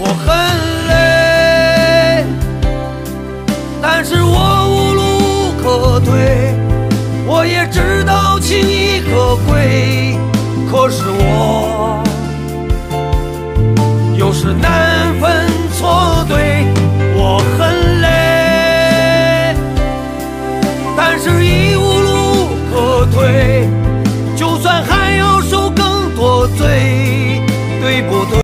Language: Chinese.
我很累，但是我无路可退，我也知道情义可贵，可是我又是难分错对，我很累，但是一。